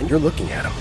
and you're looking at him.